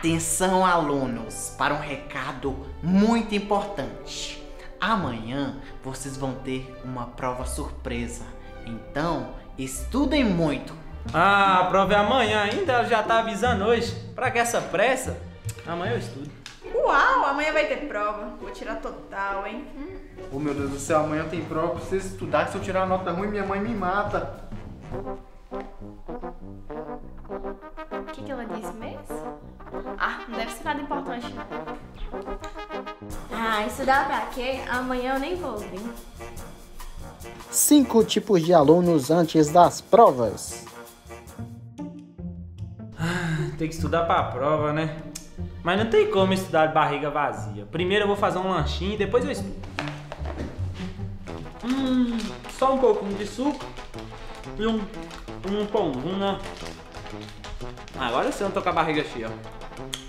Atenção, alunos, para um recado muito importante. Amanhã vocês vão ter uma prova surpresa. Então, estudem muito. Ah, a prova é amanhã ainda, já tá avisando hoje. Pra que essa pressa? Amanhã eu estudo. Uau, amanhã vai ter prova. Vou tirar total, hein? Hum. Oh meu Deus do céu, amanhã tem prova, preciso estudar, que se eu tirar uma nota ruim, minha mãe me mata. O que, que ela disse mesmo? Ah, não deve ser nada importante. Ah, estudar pra quê? Amanhã eu nem vou vir. Cinco tipos de alunos antes das provas. Tem que estudar pra prova, né? Mas não tem como estudar de barriga vazia. Primeiro eu vou fazer um lanchinho e depois eu estudo. Hum, só um pouquinho de suco e um, um pãozinho, né? Agora sim eu não tô com a barriga cheia.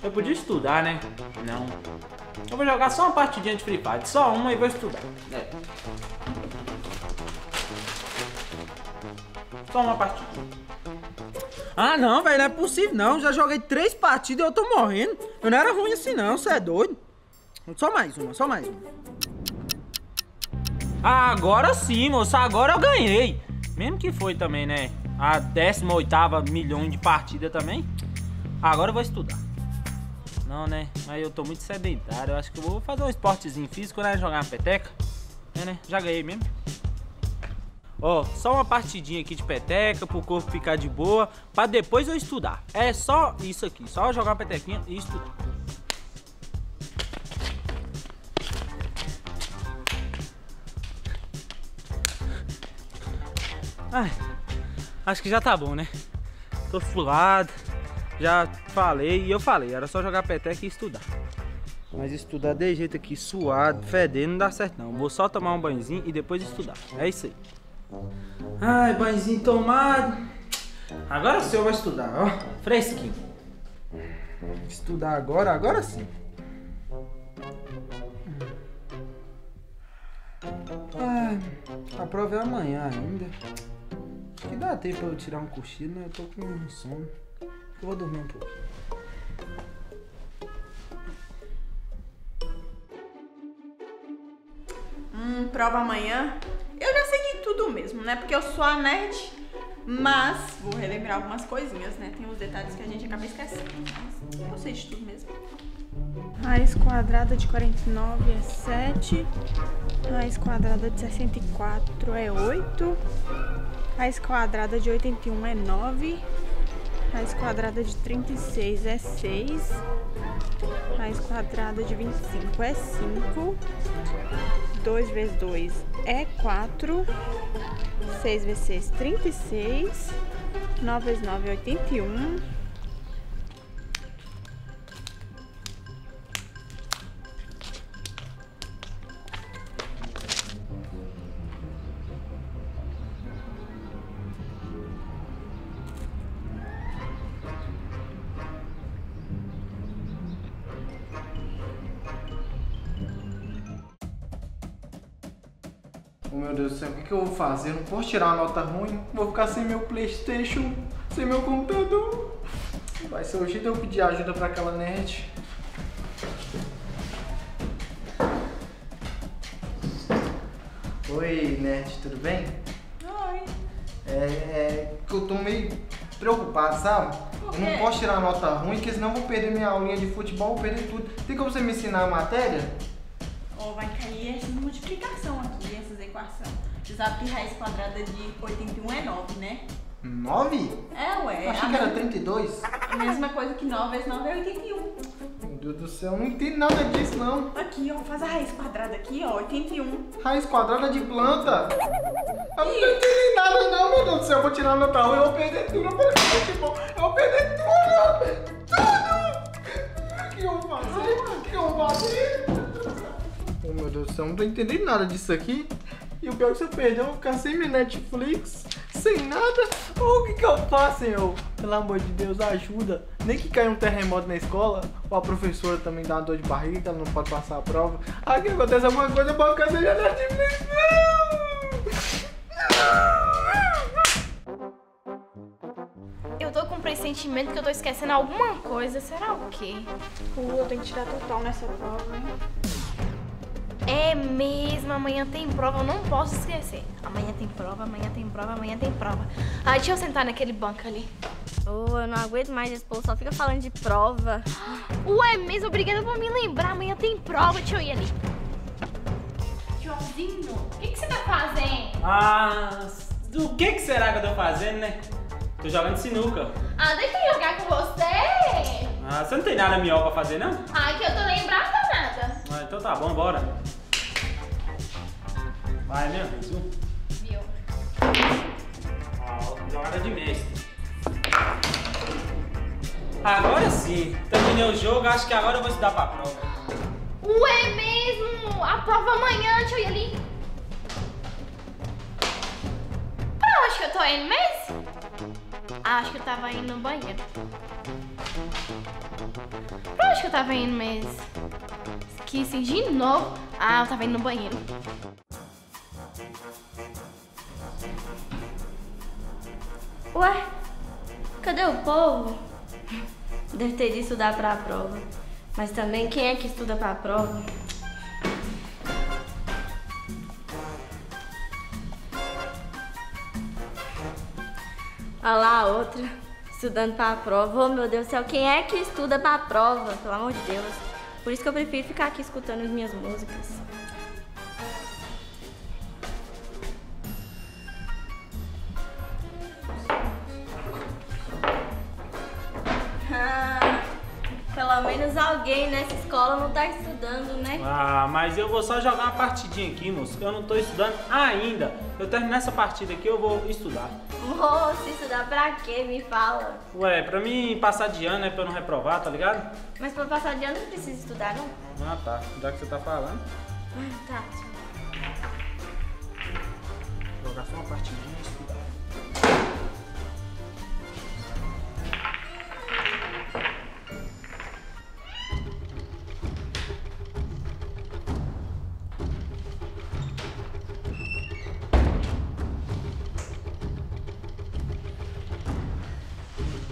Eu podia estudar, né? Não. Eu vou jogar só uma partidinha de Free Fire. Só uma e vou estudar. É. Só uma partida. Ah, não, velho, não é possível não. Já joguei três partidas e eu tô morrendo. Eu não era ruim assim não, você é doido. Só mais uma, só mais uma. Agora sim, moço, agora eu ganhei. Mesmo que foi também, né? A 18 milhão de partida também. Agora eu vou estudar. Não, né? Mas eu tô muito sedentário. Eu acho que eu vou fazer um esportezinho físico, né? Jogar uma peteca. É, né? Já ganhei mesmo. Ó, só uma partidinha aqui de peteca pro corpo ficar de boa, pra depois eu estudar. É só isso aqui, só jogar uma petequinha e estudar. Ai, acho que já tá bom, né? Tô fulado, já falei e eu falei, era só jogar peteca e estudar. Mas estudar de jeito aqui, suado, fedendo, não dá certo não. Vou só tomar um banhozinho e depois estudar. É isso aí. Ai, banhozinho tomado. Agora o senhor vai estudar, ó. Fresquinho. Estudar agora, agora sim. Ai, a prova é amanhã ainda. Acho que dá tempo pra eu tirar um cochilo, né? Eu tô com sono. Eu vou dormir um pouco. Hum, prova amanhã. Eu já sei de tudo mesmo, né? Porque eu sou a nerd. Mas vou relembrar algumas coisinhas, né? Tem uns detalhes que a gente acaba esquecendo. Mas eu sei de tudo mesmo. Raiz quadrada de 49 é 7. Raiz quadrada de 64 é 8. Raiz quadrada de 81 é 9. Raiz quadrada de 36 é 6. Raiz quadrada de 25 é 5. 2 vezes 2 é 4. 6 vezes 6, 36. 9 vezes 9 é 81. Oh meu Deus do céu, o que, que eu vou fazer? Eu não posso tirar uma nota ruim, vou ficar sem meu Playstation, sem meu computador. Vai ser o jeito de eu pedir ajuda pra aquela nerd. Oi, nerd, tudo bem? Oi. É, é que eu tô meio preocupado, sabe? Eu não posso tirar nota ruim, porque senão eu vou perder minha aulinha de futebol, vou perder tudo. Tem como você me ensinar a matéria? Ó, vai cair essa multiplicação aqui, equações. Você sabe que raiz quadrada de 81 é 9, né? 9? É, ué. Achei que era mesma- 32. A mesma coisa que 9 vezes 9 é 81. Meu Deus do céu, eu não entendo nada disso não. Aqui, ó, faz a raiz quadrada aqui, ó, 81. Raiz quadrada de planta. Eu não tô entendendo nada não, meu Deus do céu. Eu vou tirar nota ruim, eu vou perder tudo. Eu vou perder futebol, eu vou perder tudo. Tudo. O que eu vou fazer? O que eu vou fazer? Oh, meu Deus do céu, eu não tô entendendo nada disso aqui. O pior é que se eu perder, eu vou ficar sem minha Netflix, sem nada. O que que eu faço, senhor? Pelo amor de Deus, ajuda. Nem que caia um terremoto na escola, ou a professora também dá uma dor de barriga, ela não pode passar a prova. Ah, que acontece alguma coisa, eu vou ficar sem minha Netflix. Não! Eu tô com pressentimento que eu tô esquecendo alguma coisa. Será o quê? Uh, eu tenho que tirar total nessa prova, hein? É mesmo, amanhã tem prova, eu não posso esquecer. Amanhã tem prova, amanhã tem prova, amanhã tem prova. Ah, deixa eu sentar naquele banco ali. Oh, eu não aguento mais esse povo, só fica falando de prova. Ué, mesmo, obrigada por me lembrar. Amanhã tem prova, deixa eu ir ali. Joãozinho, o que, que você tá fazendo? Ah, o que, que será que eu tô fazendo, né? Tô jogando sinuca. Ah, deixa eu jogar com você. Ah, você não tem nada melhor pra fazer, não? Ah, que eu tô lembrada então tá bom, bora. Vai, minha vez, viu? Viu? Ah, jogada de mestre. Agora sim, terminei o jogo, acho que agora eu vou estudar pra prova. Ué, mesmo, a prova amanhã, deixa eu ir ali. Pra onde que eu tô indo mesmo? Ah, acho que eu tava indo no banheiro. Pra onde que eu tava indo mesmo? Esqueci de novo. Ah, eu tava indo no banheiro. Ué, cadê o povo? Deve ter de estudar pra prova. Mas também quem é que estuda pra prova? Olha lá a outra, estudando pra prova. Oh meu Deus do céu, quem é que estuda pra prova? Pelo amor de Deus. Por isso que eu prefiro ficar aqui escutando as minhas músicas. Menos alguém nessa escola não tá estudando, né? Ah, mas eu vou só jogar uma partidinha aqui, moço. Eu não tô estudando ainda. Eu terminar essa partida aqui, eu vou estudar. Moço, estudar pra quê? Me fala. Ué, pra mim passar de ano, é pra eu não reprovar, tá ligado? Mas pra passar de ano não precisa estudar, não? Ah, tá. Já que você tá falando. Ah, tá.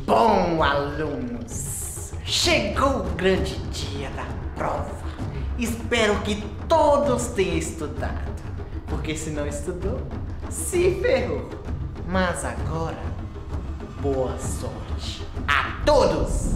Bom, alunos, chegou o grande dia da prova. Espero que todos tenham estudado, porque se não estudou, se ferrou. Mas agora, boa sorte a todos!